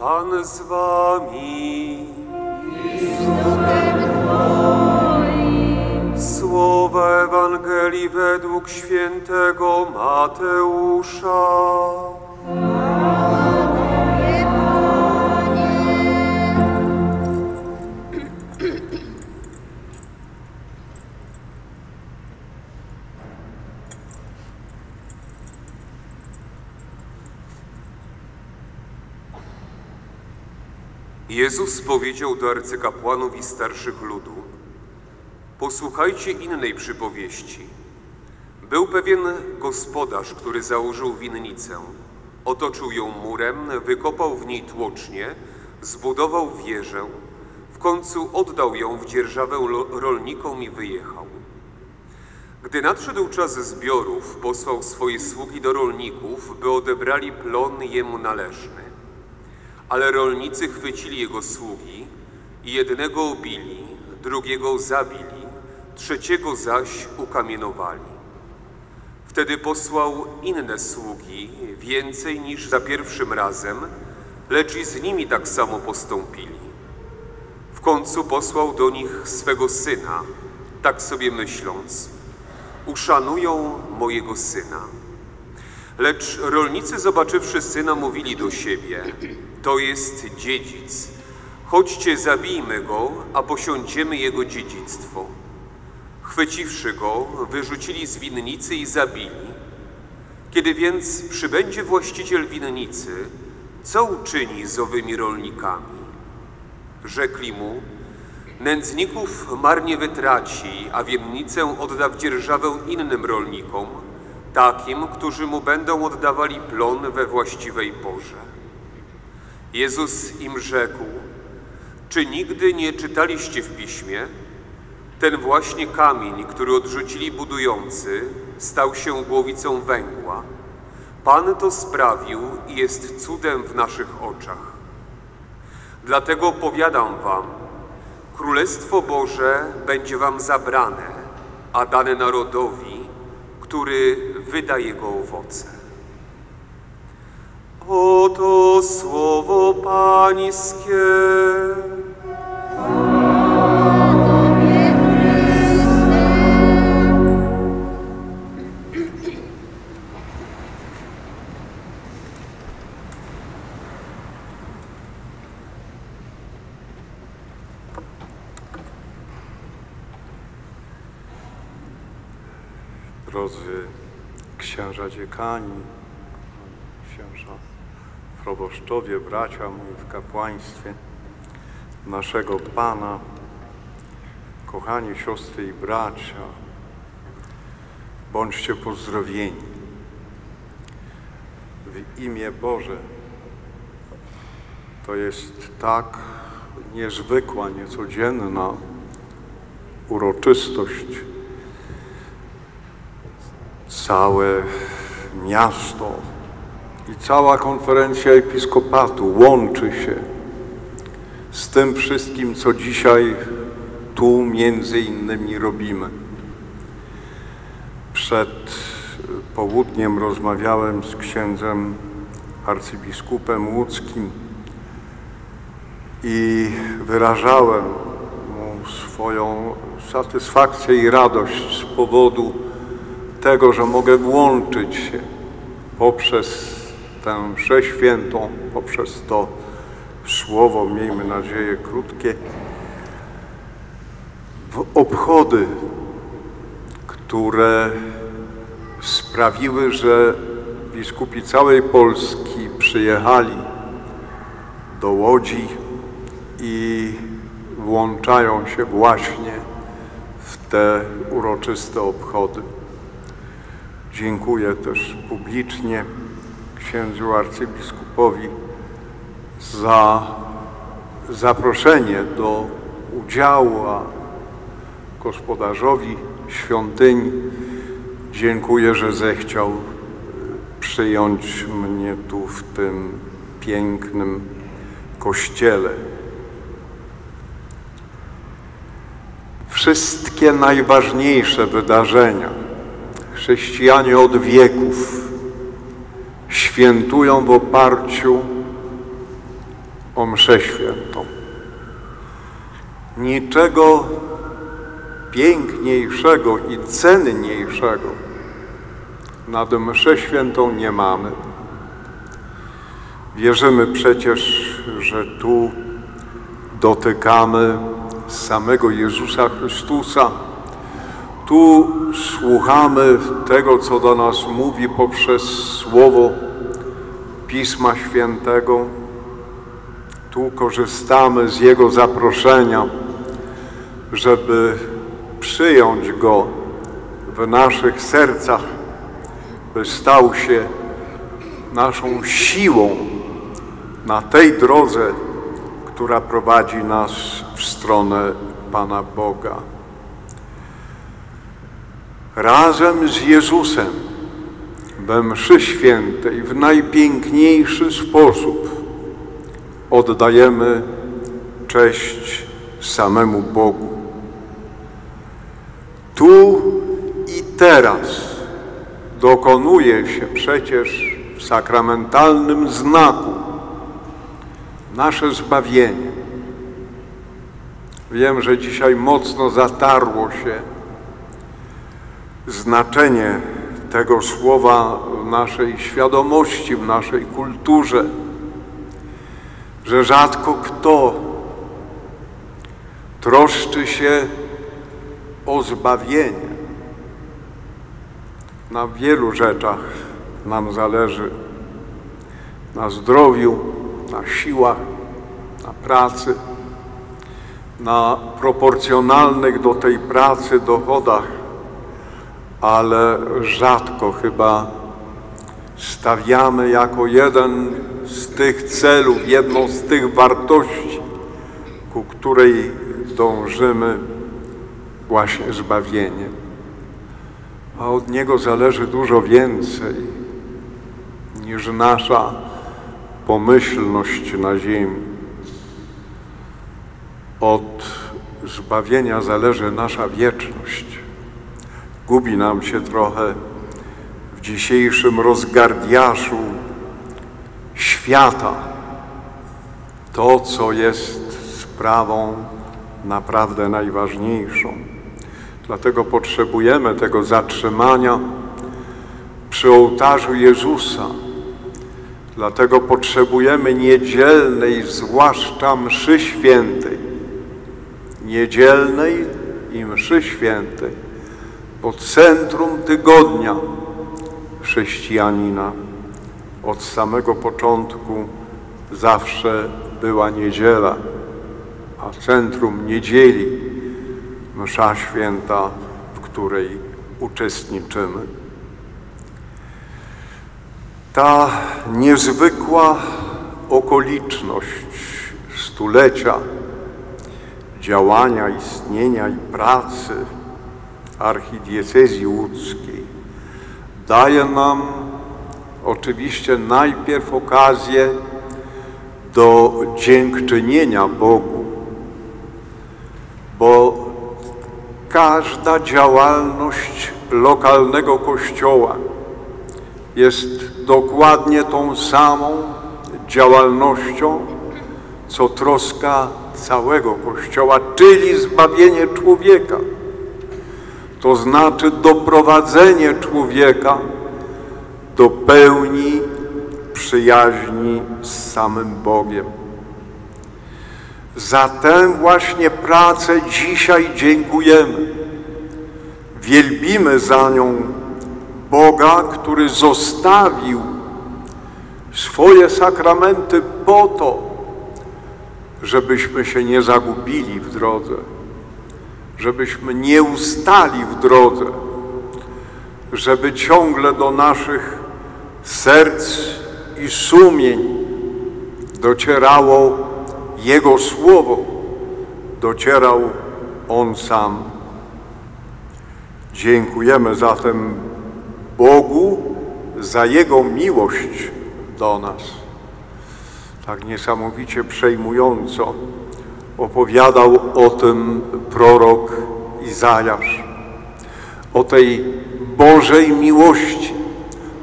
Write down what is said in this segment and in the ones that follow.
Pan z wami. Słowa Ewangelii według świętego Mateusza. Jezus powiedział do arcykapłanów i starszych ludu: Posłuchajcie innej przypowieści. Był pewien gospodarz, który założył winnicę. Otoczył ją murem, wykopał w niej tłocznie, zbudował wieżę, w końcu oddał ją w dzierżawę rolnikom i wyjechał. Gdy nadszedł czas zbiorów, posłał swoje sługi do rolników, by odebrali plon jemu należny. Ale rolnicy chwycili jego sługi i jednego ubili, drugiego zabili, trzeciego zaś ukamienowali. Wtedy posłał inne sługi, więcej niż za pierwszym razem, lecz i z nimi tak samo postąpili. W końcu posłał do nich swego syna, tak sobie myśląc: Uszanują mojego syna. Lecz rolnicy, zobaczywszy syna, mówili do siebie: To jest dziedzic. Chodźcie, zabijmy go, a posiądziemy jego dziedzictwo. Chwyciwszy go, wyrzucili z winnicy i zabili. Kiedy więc przybędzie właściciel winnicy, co uczyni z owymi rolnikami? Rzekli mu: Nędzników marnie wytraci, a winnicę odda w dzierżawę innym rolnikom, takim, którzy mu będą oddawali plon we właściwej porze. Jezus im rzekł: Czy nigdy nie czytaliście w piśmie? Ten właśnie kamień, który odrzucili budujący, stał się głowicą węgła. Pan to sprawił i jest cudem w naszych oczach. Dlatego powiadam wam, Królestwo Boże będzie wam zabrane, a dane narodowi, który wyda jego owoce. Oto słowo Pańskie. Dziekani, księża proboszczowie, bracia moi w kapłaństwie naszego Pana, kochani siostry i bracia, bądźcie pozdrowieni. W imię Boże. To jest tak niezwykła, niecodzienna uroczystość, całe miasto i cała konferencja episkopatu łączy się z tym wszystkim, co dzisiaj tu między innymi robimy. Przed południem rozmawiałem z księdzem arcybiskupem łódzkim i wyrażałem mu swoją satysfakcję i radość z powodu tego, że mogę włączyć się poprzez tę mszę świętą, poprzez to słowo, miejmy nadzieję, krótkie, w obchody, które sprawiły, że biskupi całej Polski przyjechali do Łodzi i włączają się właśnie w te uroczyste obchody. Dziękuję też publicznie księdzu arcybiskupowi za zaproszenie do udziału, a gospodarzowi świątyni dziękuję, że zechciał przyjąć mnie tu w tym pięknym kościele. Wszystkie najważniejsze wydarzenia chrześcijanie od wieków świętują w oparciu o mszę świętą. Niczego piękniejszego i cenniejszego nad mszę świętą nie mamy. Wierzymy przecież, że tu dotykamy samego Jezusa Chrystusa. Tu słuchamy tego, co do nas mówi poprzez słowo Pisma Świętego. Tu korzystamy z Jego zaproszenia, żeby przyjąć Go w naszych sercach, by stał się naszą siłą na tej drodze, która prowadzi nas w stronę Pana Boga. Razem z Jezusem we mszy świętej w najpiękniejszy sposób oddajemy cześć samemu Bogu. Tu i teraz dokonuje się przecież w sakramentalnym znaku nasze zbawienie. Wiem, że dzisiaj mocno zatarło się znaczenie tego słowa w naszej świadomości, w naszej kulturze, że rzadko kto troszczy się o zbawienie. Na wielu rzeczach nam zależy. Na zdrowiu, na siłach, na pracy, na proporcjonalnych do tej pracy dochodach, ale rzadko chyba stawiamy jako jeden z tych celów, jedną z tych wartości, ku której dążymy, właśnie zbawienie. A od Niego zależy dużo więcej niż nasza pomyślność na ziemi. Od zbawienia zależy nasza wieczność. Gubi nam się trochę w dzisiejszym rozgardiaszu świata to, co jest sprawą naprawdę najważniejszą. Dlatego potrzebujemy tego zatrzymania przy ołtarzu Jezusa. Dlatego potrzebujemy niedzielnej, zwłaszcza mszy świętej. Niedzielnej i mszy świętej. Bo centrum tygodnia chrześcijanina od samego początku zawsze była niedziela, a centrum niedzieli msza święta, w której uczestniczymy. Ta niezwykła okoliczność stulecia działania, istnienia i pracy archidiecezji łódzkiej daje nam oczywiście najpierw okazję do dziękczynienia Bogu, bo każda działalność lokalnego kościoła jest dokładnie tą samą działalnością, co troska całego Kościoła, czyli zbawienie człowieka. To znaczy doprowadzenie człowieka do pełni przyjaźni z samym Bogiem. Za tę właśnie pracę dzisiaj dziękujemy. Wielbimy za nią Boga, który zostawił swoje sakramenty po to, żebyśmy się nie zagubili w drodze, żebyśmy nie ustali w drodze, żeby ciągle do naszych serc i sumień docierało Jego Słowo, docierał On sam. Dziękujemy zatem Bogu za Jego miłość do nas. Tak niesamowicie przejmująco opowiadał o tym prorok Izajasz, o tej Bożej miłości,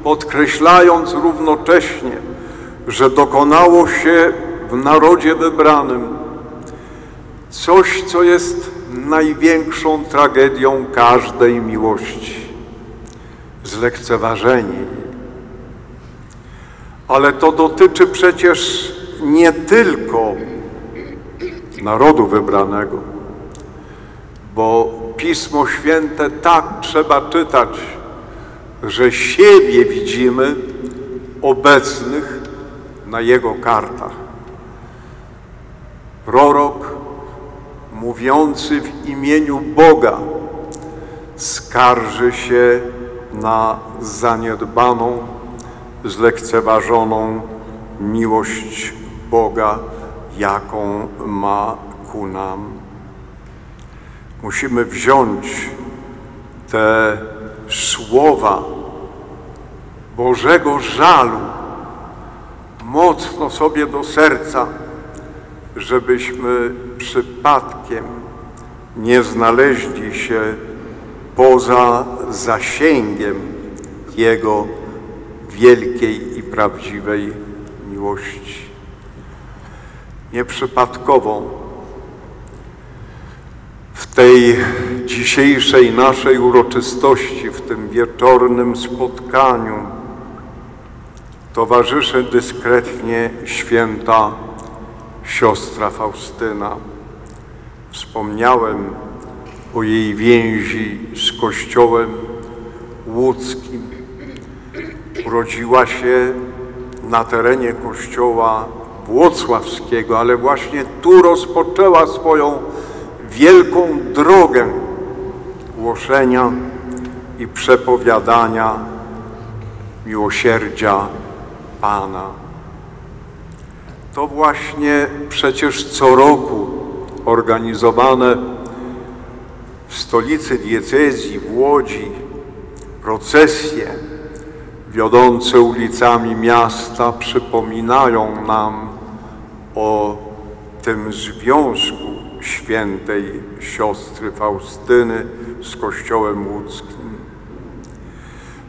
podkreślając równocześnie, że dokonało się w narodzie wybranym coś, co jest największą tragedią każdej miłości zlekceważenie. Ale to dotyczy przecież nie tylko narodu wybranego, bo Pismo Święte tak trzeba czytać, że siebie widzimy obecnych na Jego kartach. Prorok mówiący w imieniu Boga skarży się na zaniedbaną, zlekceważoną miłość Boga, jaką ma ku nam. Musimy wziąć te słowa Bożego żalu mocno sobie do serca, żebyśmy przypadkiem nie znaleźli się poza zasięgiem Jego wielkiej i prawdziwej miłości. Nieprzypadkowo w tej dzisiejszej naszej uroczystości, w tym wieczornym spotkaniu towarzyszy dyskretnie święta siostra Faustyna. Wspomniałem o jej więzi z Kościołem łódzkim. Urodziła się na terenie Kościoła Włocławskiego, ale właśnie tu rozpoczęła swoją wielką drogę głoszenia i przepowiadania miłosierdzia Pana. To właśnie przecież co roku organizowane w stolicy diecezji w Łodzi procesje wiodące ulicami miasta przypominają nam o tym związku świętej siostry Faustyny z Kościołem łódzkim.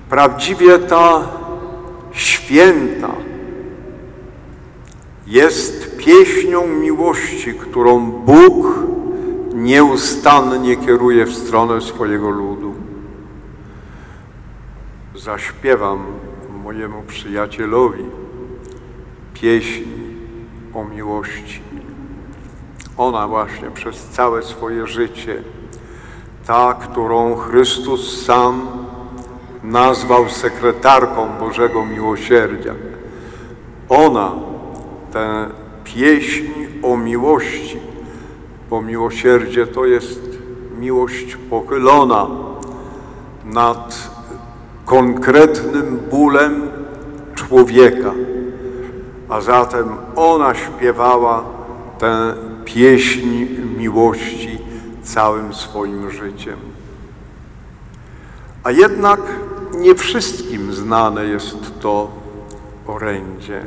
Prawdziwie ta święta jest pieśnią miłości, którą Bóg nieustannie kieruje w stronę swojego ludu. Zaśpiewam mojemu przyjacielowi pieśń o miłości. Ona właśnie przez całe swoje życie, ta, którą Chrystus sam nazwał sekretarką Bożego Miłosierdzia. Ona, tę pieśń o miłości, bo miłosierdzie to jest miłość pochylona nad konkretnym bólem człowieka. A zatem ona śpiewała tę pieśń miłości całym swoim życiem. A jednak nie wszystkim znane jest to orędzie.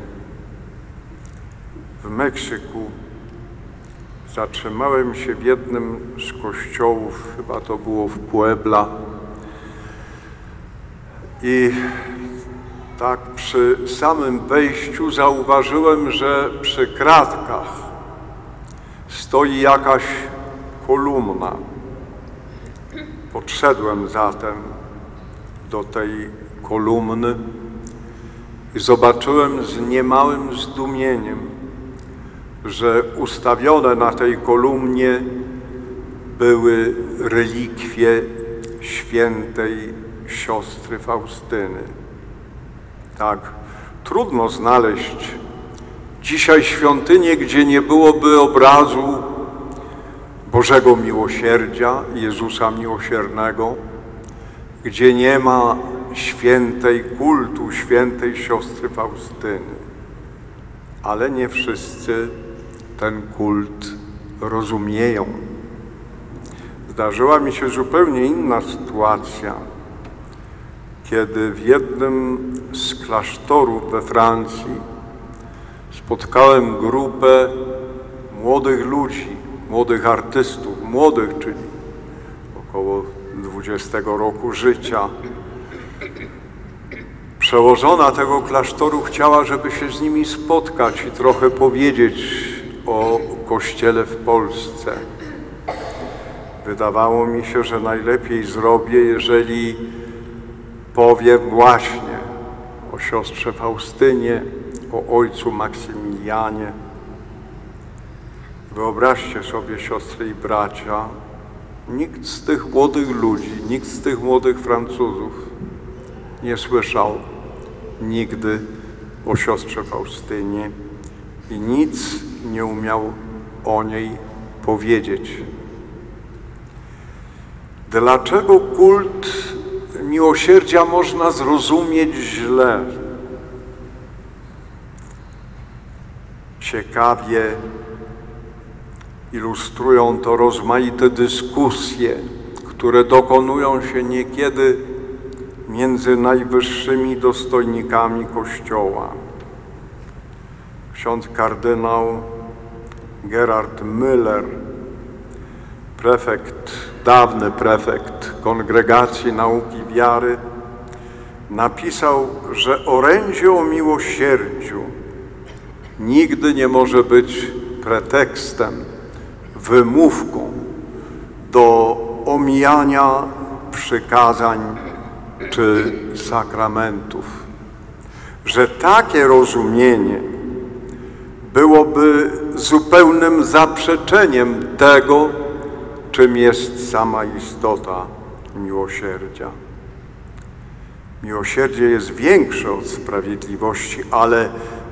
W Meksyku zatrzymałem się w jednym z kościołów, chyba to było w Puebla, i tak przy samym wejściu zauważyłem, że przy kratkach stoi jakaś kolumna. Podszedłem zatem do tej kolumny i zobaczyłem z niemałym zdumieniem, że ustawione na tej kolumnie były relikwie świętej siostry Faustyny. Tak, trudno znaleźć dzisiaj świątynię, gdzie nie byłoby obrazu Bożego Miłosierdzia, Jezusa Miłosiernego, gdzie nie ma świętej kultu, świętej siostry Faustyny. Ale nie wszyscy ten kult rozumieją. Zdarzyła mi się zupełnie inna sytuacja, kiedy w jednym z klasztorów we Francji spotkałem grupę młodych ludzi, młodych artystów, młodych, czyli około 20 roku życia. Przełożona tego klasztoru chciała, żeby się z nimi spotkać i trochę powiedzieć o Kościele w Polsce. Wydawało mi się, że najlepiej zrobię, jeżeli powiem właśnie o siostrze Faustynie, o ojcu Maksymilianie. Wyobraźcie sobie, siostry i bracia, nikt z tych młodych ludzi, nikt z tych młodych Francuzów nie słyszał nigdy o siostrze Faustynie i nic nie umiał o niej powiedzieć. Dlaczego kult miłosierdzia można zrozumieć źle? Ciekawie ilustrują to rozmaite dyskusje, które dokonują się niekiedy między najwyższymi dostojnikami Kościoła. Ksiądz kardynał Gerard Müller, prefekt, dawny prefekt Kongregacji Nauki Wiary, napisał, że orędzie o miłosierdziu nigdy nie może być pretekstem, wymówką do omijania przykazań czy sakramentów. Że takie rozumienie byłoby zupełnym zaprzeczeniem tego, czym jest sama istota miłosierdzia. Miłosierdzie jest większe od sprawiedliwości, ale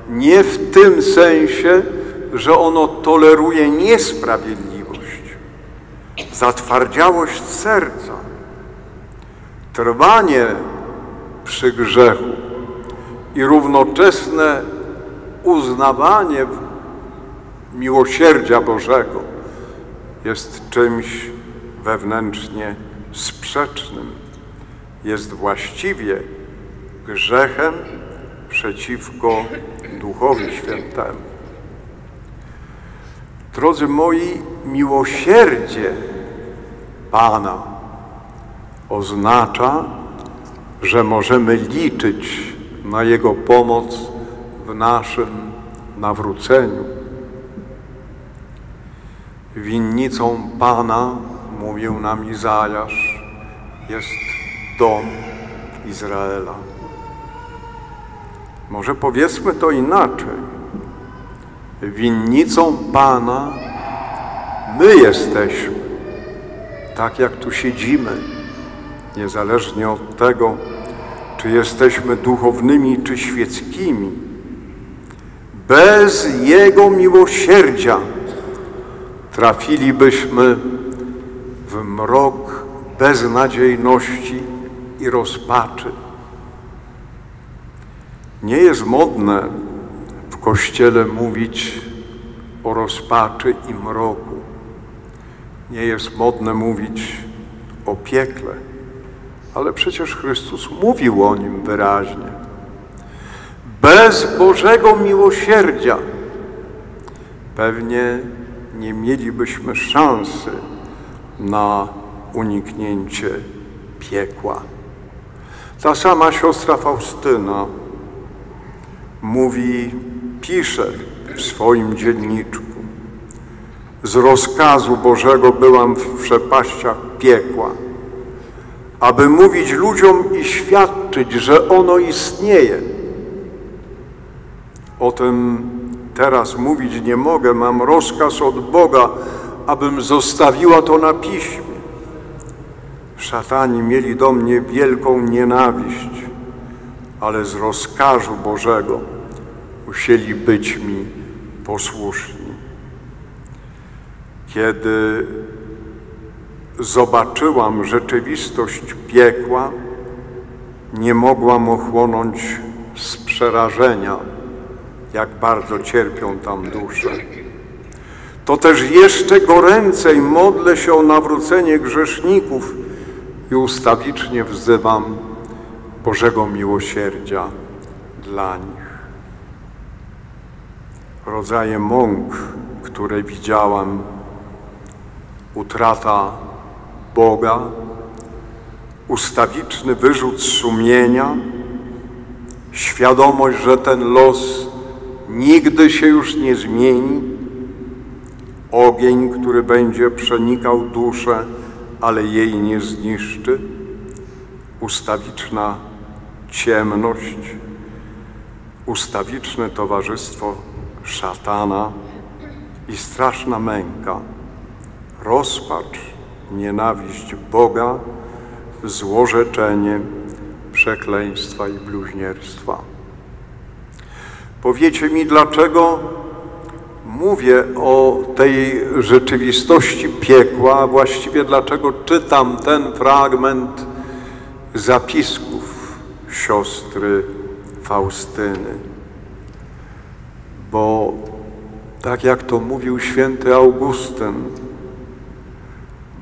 nie w tym sensie, że ono toleruje niesprawiedliwość, zatwardziałość serca, trwanie przy grzechu i równoczesne uznawanie miłosierdzia Bożego jest czymś wewnętrznie sprzecznym. Jest właściwie grzechem przeciwko Duchowi Świętemu. Drodzy moi, miłosierdzie Pana oznacza, że możemy liczyć na Jego pomoc w naszym nawróceniu. Winnicą Pana, mówił nam Izajasz, jest dom Izraela. Może powiedzmy to inaczej. Winnicą Pana my jesteśmy, tak jak tu siedzimy, niezależnie od tego, czy jesteśmy duchownymi, czy świeckimi. Bez Jego miłosierdzia trafilibyśmy w mrok beznadziejności i rozpaczy. Nie jest modne w Kościele mówić o rozpaczy i mroku. Nie jest modne mówić o piekle, ale przecież Chrystus mówił o nim wyraźnie. Bez Bożego miłosierdzia pewnie nie mielibyśmy szansy na uniknięcie piekła. Ta sama siostra Faustyna mówi, pisze w swoim dzienniczku. Z rozkazu Bożego byłam w przepaściach piekła, aby mówić ludziom i świadczyć, że ono istnieje. O tym teraz mówić nie mogę, mam rozkaz od Boga, abym zostawiła to na piśmie. Szatani mieli do mnie wielką nienawiść, ale z rozkazu Bożego musieli być mi posłuszni. Kiedy zobaczyłam rzeczywistość piekła, nie mogłam ochłonąć z przerażenia, jak bardzo cierpią tam dusze. To też jeszcze goręcej modlę się o nawrócenie grzeszników i ustawicznie wzywam Bożego miłosierdzia dla nich. Rodzaje mąk, które widziałam, utrata Boga, ustawiczny wyrzut sumienia świadomość, że ten los nigdy się już nie zmieni, ogień, który będzie przenikał duszę, ale jej nie zniszczy, ustawiczna ciemność, ustawiczne towarzystwo szatana i straszna męka, rozpacz, nienawiść Boga, złorzeczenie, przekleństwa i bluźnierstwa. Powiecie mi, dlaczego mówię o tej rzeczywistości piekła, a właściwie dlaczego czytam ten fragment zapisków siostry Faustyny. Bo tak jak to mówił święty Augustyn,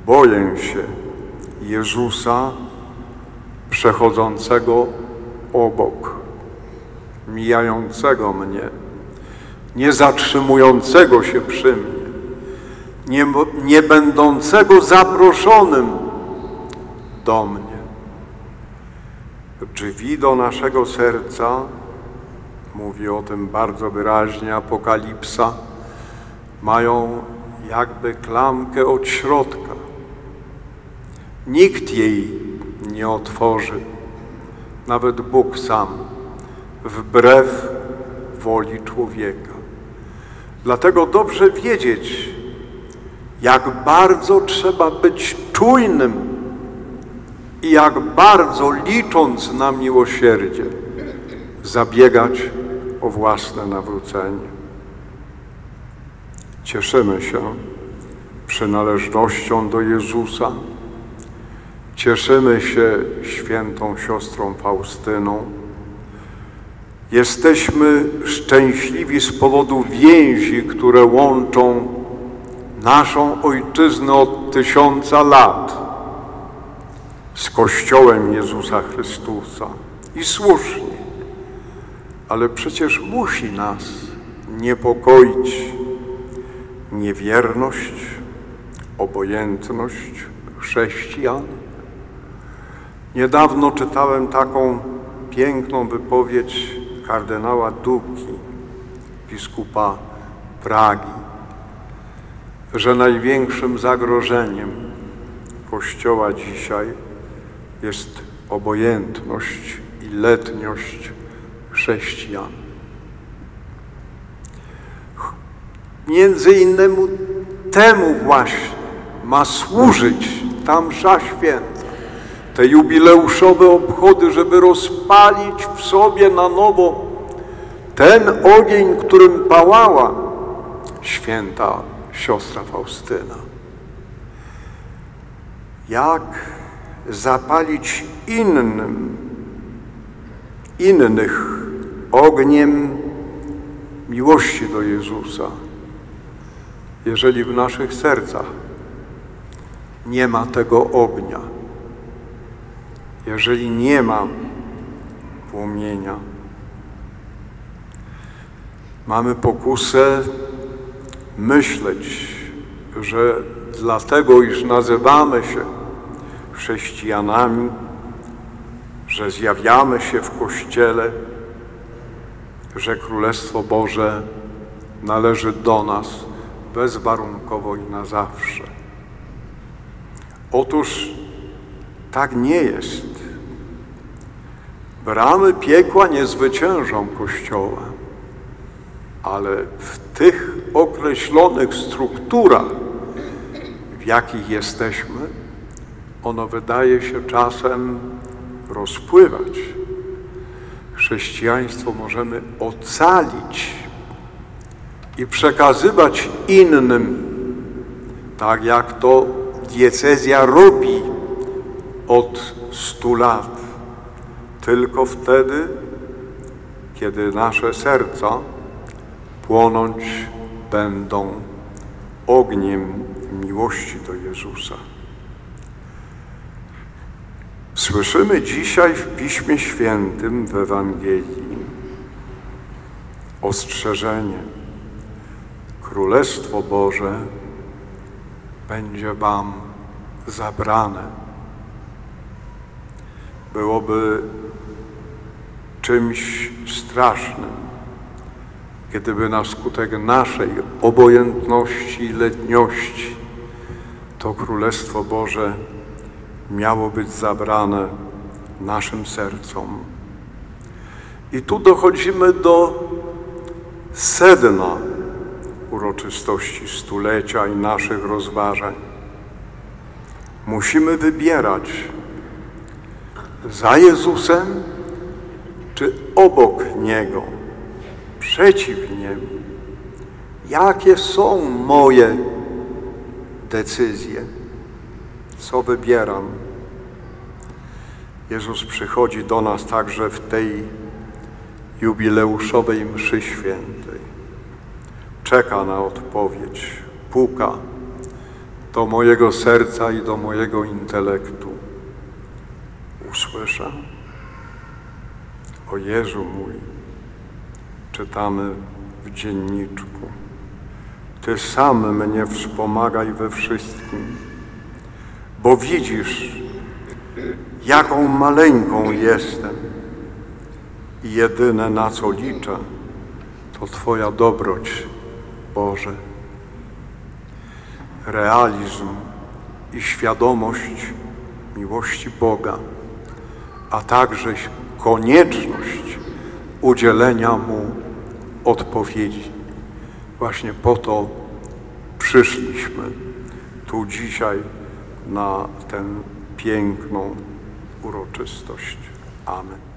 boję się Jezusa przechodzącego obok, mijającego mnie, nie zatrzymującego się przy mnie, nie, nie będącego zaproszonym do mnie. Drzwi do naszego serca, mówi o tym bardzo wyraźnie Apokalipsa, mają jakby klamkę od środka. Nikt jej nie otworzy, nawet Bóg sam, wbrew woli człowieka. Dlatego dobrze wiedzieć, jak bardzo trzeba być czujnym i jak bardzo licząc na miłosierdzie, zabiegać o własne nawrócenie. Cieszymy się przynależnością do Jezusa. Cieszymy się świętą siostrą Faustyną. Jesteśmy szczęśliwi z powodu więzi, które łączą naszą ojczyznę od tysiąca lat z Kościołem Jezusa Chrystusa. I słusznie, ale przecież musi nas niepokoić niewierność, obojętność chrześcijan. Niedawno czytałem taką piękną wypowiedź kardynała Duki, biskupa Pragi, że największym zagrożeniem Kościoła dzisiaj jest obojętność i letniość chrześcijan. Między innymi temu właśnie ma służyć ta msza święta, te jubileuszowe obchody, żeby rozpalić w sobie na nowo ten ogień, którym pałała święta siostra Faustyna. Jak zapalić innym, innych ogniem miłości do Jezusa, jeżeli w naszych sercach nie ma tego ognia, jeżeli nie ma płomienia. Mamy pokusę myśleć, że dlatego, iż nazywamy się chrześcijanami, że zjawiamy się w Kościele, że Królestwo Boże należy do nas bezwarunkowo i na zawsze. Otóż tak nie jest. Bramy piekła nie zwyciężą Kościoła, ale w tych określonych strukturach, w jakich jesteśmy, ono wydaje się czasem rozpływać. Chrześcijaństwo możemy ocalić i przekazywać innym, tak jak to diecezja robi od stu lat. Tylko wtedy, kiedy nasze serca płonąć będą ogniem miłości do Jezusa. Słyszymy dzisiaj w Piśmie Świętym, w Ewangelii, ostrzeżenie. Królestwo Boże będzie Wam zabrane. Byłoby czymś strasznym, gdyby na skutek naszej obojętności i letniości to Królestwo Boże miało być zabrane naszym sercom. I tu dochodzimy do sedna uroczystości stulecia i naszych rozważań. Musimy wybierać za Jezusem obok Niego, przeciw Niemu. Jakie są moje decyzje? Co wybieram? Jezus przychodzi do nas także w tej jubileuszowej mszy świętej. Czeka na odpowiedź, puka do mojego serca i do mojego intelektu. Usłyszę. O Jezu mój, czytamy w dzienniczku. Ty sam mnie wspomagaj we wszystkim, bo widzisz, jaką maleńką jestem i jedyne na co liczę, to Twoja dobroć, Boże. Realizm i świadomość miłości Boga, a także konieczność udzielenia Mu odpowiedzi. Właśnie po to przyszliśmy tu dzisiaj na tę piękną uroczystość. Amen.